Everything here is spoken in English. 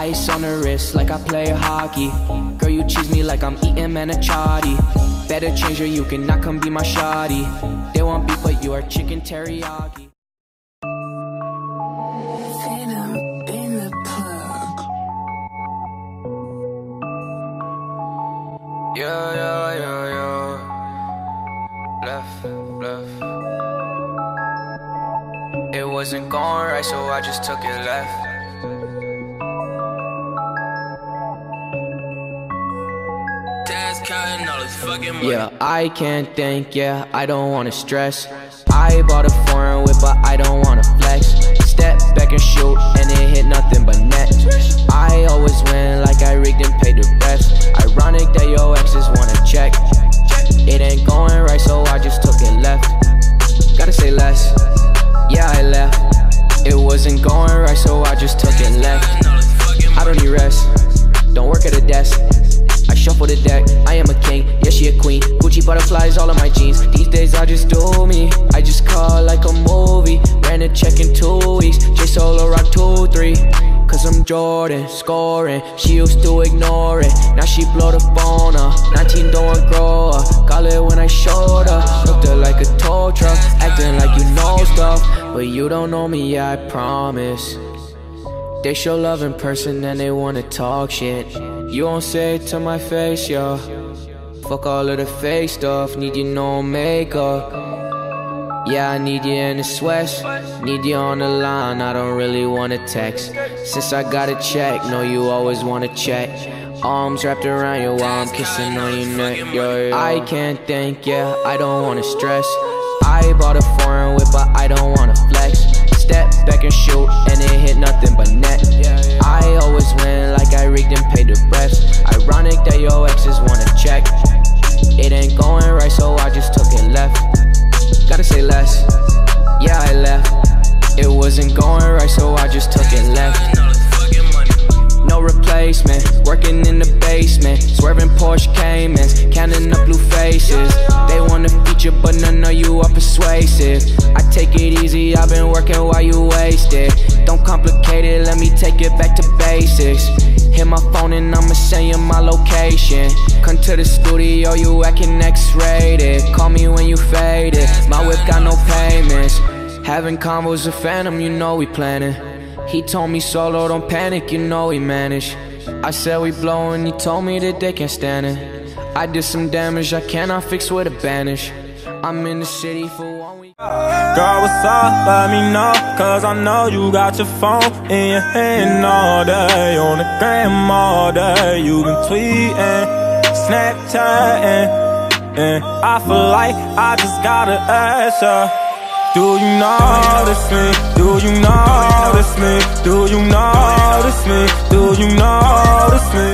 Ice on the wrist like I play hockey. Girl, you cheese me like I'm eating manichati. Better change her, you cannot come be my shoddy. They want beef, but you are chicken teriyaki. Phantom in the plug. Yeah, yeah, yeah, yeah. Left, left. It wasn't going right, so I just took it left. Yeah, I can't think, yeah, I don't wanna stress. I bought a foreign whip, but I don't wanna flex. Step back and shoot, and it hit nothing but net. I always win like I rigged and paid the rest. Ironic that your exes wanna check. It ain't going right, so I just took it left. Gotta say less, yeah, I left. It wasn't going right, so I just took it left. I don't need rest. Don't work at a desk. Shuffle the deck. I am a king. Yeah, she a queen. Gucci butterflies all on my jeans. These days I just do me. I just call like a movie. Ran a check in two weeks. J Solo rock two three. Cause I'm Jordan, scoring. She used to ignore it. Now she blow the phone up. 19 don't grow up. Call it when I showed up. Looked her like a tow truck. Acting like you know stuff. But you don't know me, I promise. They show love in person and they wanna talk shit. You won't say it to my face, yo. Fuck all of the fake stuff, need you no makeup. Yeah, I need you in the sweats. Need you on the line, I don't really wanna text. Since I got a check, know you always wanna check. Arms wrapped around you while I'm kissing on your neck, yo. I can't think, yeah, I don't wanna stress. I bought a foreign whip, but I don't wanna flex. Step back and shoot, and it hit nothing but net. Exes wanna check. It ain't going right, so I just took it left. Gotta say less, yeah, I left. It wasn't going right, so I just took it left. No replacement, working in the basement, swerving Porsche Caymans, counting up blue faces. They wanna feature, but none of you are persuasive. Take it easy, I've been working while you wasted. Don't complicate it, let me take it back to basics. Hit my phone and I'ma send you my location. Come to the studio, you acting X-rated. Call me when you faded. My whip got no payments. Having combos a phantom, you know we planning. He told me solo, don't panic, you know we managed. I said we blow and he told me that they can't stand it. I did some damage I cannot fix with a banish. I'm in the city for one week. Girl, what's up? Let me know, cause I know you got your phone in your hand all day. On the gram all day, you been tweeting, Snapchatting, and I feel like I just gotta ask ya. Do you notice me? Do you notice me? Do you notice me? Do you notice me?